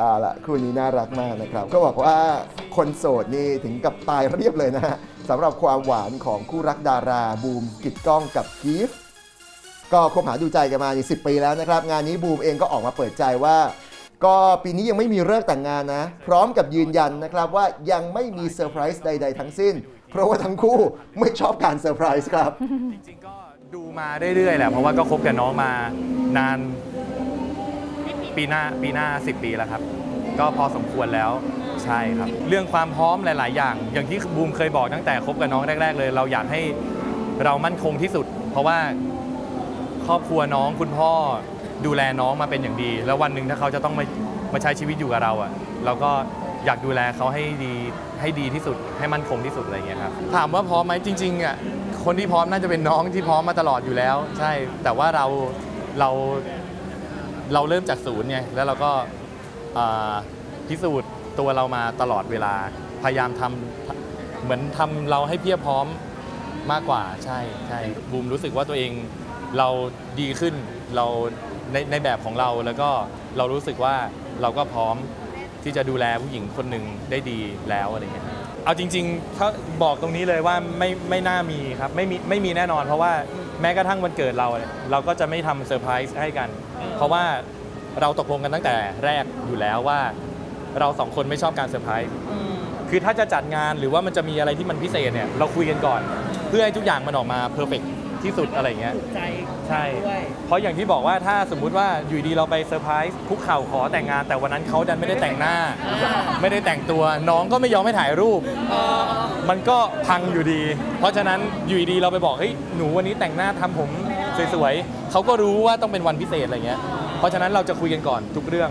อ่าละคู่นี้น่ารักมากนะครับ ก็บอกว่าคนโสดนี่ถึงกับตายเรียบเลยนะฮะสำหรับความหวานของคู่รักดาราบูมกิตตน์ก้องกับกีฟก็คบหาดูใจกันมานี่สิปีแล้วนะครับ งานนี้บูมเองก็ออกมาเปิดใจว่า ก็ปีนี้ยังไม่มีฤกษ์แต่งงานนะ พร้อมกับยืนยันนะครับว่ายังไม่มีเซอร์ไพรส์ใด ๆ ทั้งสิ้น เพราะว่าทั้งคู่ไม่ชอบการเซอร์ไพรส์ครับ จริงๆก็ดูมาเรื่อยๆแหละเพราะว่าก็คบกับน้องมานาน ปีหน้าปีหน้า 10 ปีแล้วครับ ก็พอสมควรแล้วใช่ครับ เรื่องความพร้อมหลาย ๆ อย่าง อย่างที่บูมเคยบอกตั้งแต่คบกับน้องแรก ๆ เลย เราอยากให้เรามั่นคงที่สุด เพราะว่าครอบครัวน้องคุณพ่อดูแลน้องมาเป็นอย่างดี แล้ววันหนึ่งถ้าเขาจะต้องมามาใช้ชีวิตอยู่กับเราอะเราก็อยากดูแลเขาให้ดีให้ดีที่สุดให้มั่นคงที่สุดอะไรเงี้ยครับถามว่าพร้อมไหมจริงๆอะคนที่พร้อมน่าจะเป็นน้องที่พร้อมมาตลอดอยู่แล้ว ใช่แต่ว่าเราเรา เราเริ่มจากศูนย์ไงแล้วเราก็พิสูจน์ตัวเรามาตลอดเวลา พยายามทำเหมือนทำเราให้เพียบพร้อมมากกว่าใช่ใช่บูมรู้สึกว่าตัวเองเราดีขึ้นเราในในแบบของเราแล้วก็เรารู้สึกว่าเราก็พร้อมที่จะดูแลผู้หญิงคนหนึ่งได้ดีแล้วอะไรเงี้ยเอาจริงๆถ้าบอกตรงนี้เลยว่าไม่ไม่น่ามีครับไม่มีไม่มีแน่นอน เพราะว่า แม้กระทั่งวันเกิดเราเนี่ยเราก็จะไม่ทำเซอร์ไพรส์ให้กัน เพราะว่าเราตกลงกันตั้งแต่แรกอยู่แล้วว่า เราสองคนไม่ชอบการเซอร์ไพรส์คือถ้าจะจัดงานหรือว่ามันจะมีอะไรที่มันพิเศษเนี่ยเราคุยกันก่อน เพื่อให้ทุกอย่างมันออกมา perfect ที่สุดอะไรอย่างเงี้ย ถูกใจใช่ ด้วยเพราะอย่างที่บอกว่าถ้าสมมุติว่าอยู่ดีเราไปเซอร์ไพรส์คุกเข่าขอแต่งงาน แต่วันนั้นเขาดันไม่ได้แต่งหน้า ไม่ได้แต่งตัวน้องก็ไม่ยอมให้ถ่ายรูป มันก็พังอยู่ดี เพราะฉะนั้นอยู่ดีเราไปบอกเฮ้ยหนูวันนี้แต่งหน้าทำผมสวยๆเขาก็รู้ว่าต้องเป็นวันพิเศษอะไรเงี้ย เพราะฉะนั้นเราจะคุยกันก่อนทุกเรื่อง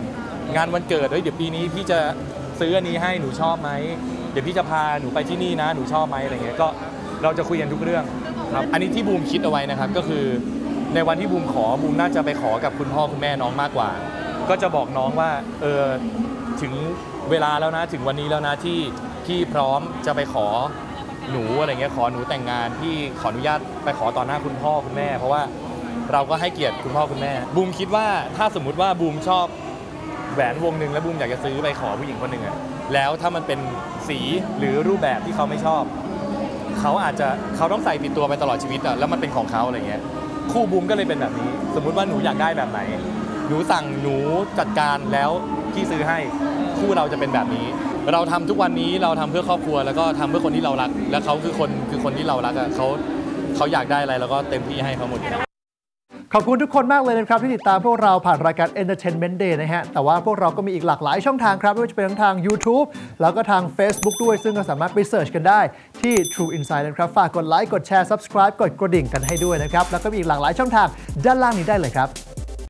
งานวันเกิดเฮ้ยเดี๋ยวปีนี้พี่จะซื้ออันนี้ให้หนูชอบไหมเดี๋ยวพี่จะพาหนูไปที่นี่นะ หนูชอบไหมอะไรเงี้ยก็ เราจะคุยกันทุกเรื่องครับอันนี้ที่บูมคิดเอาไว้นะครับก็คือ ในวันที่บูมขอบูมน่าจะไปขอกับคุณพ่อคุณแม่น้องมากกว่า ก็จะบอกน้องว่าเออถึงเวลาแล้วนะถึงวันนี้แล้วนะที่พี่พร้อมจะไปขอหนูอะไรเงี้ยขอหนูแต่งงานพี่ขออนุญาตไปขอต่อหน้าคุณพ่อคุณแม่ เพราะว่าเราก็ให้เกียรติคุณพ่อคุณแม่ บูมคิดว่าถ้าสมมุติว่าบูมชอบแหวนวงหนึ่งแล้วบูมอยากจะซื้อไปขอผู้หญิงคนหนึ่งอะแล้วถ้ามันเป็นสีหรือรูปแบบที่เขาไม่ชอบ เขาอาจจะเขาต้องใส่ติดตัวไปตลอดชีวิตอะแล้วมันเป็นของเขาอะไรเงี้ยคู่บูมก็เลยเป็นแบบนี้ สมมุติว่าหนูอยากได้แบบไหน หนูสั่งหนูจัดการแล้วพี่ซื้อให้คู่เราจะเป็นแบบนี้ เราทำทุกวันนี้เราทำเพื่อครอบครัวแล้วก็ทำเพื่อคนที่เรารัก และเขาคือคนคือคนที่เรารักอะเขาเขาอยากได้อะไรเราก็เต็มที่ให้เขาหมด ขอบคุณทุกคนมากเลยนะครับ ที่ติดตามพวกเราผ่านรายการ Entertainment Day นะฮะ แต่ว่าพวกเราก็มีอีกหลากหลายช่องทางครับ ไม่ว่าจะเป็นทั้งทาง YouTube แล้วก็ทาง Facebook ด้วย ซึ่งก็สามารถไปเสิร์ชกันได้ที่ True Insight นะครับ ฝากกดไลค์ กดแชร์ Subscribe กดกระดิ่งกันให้ด้วยนะครับ แล้วก็มีอีกหลากหลายช่องทางด้านล่างนี้ได้เลยครับ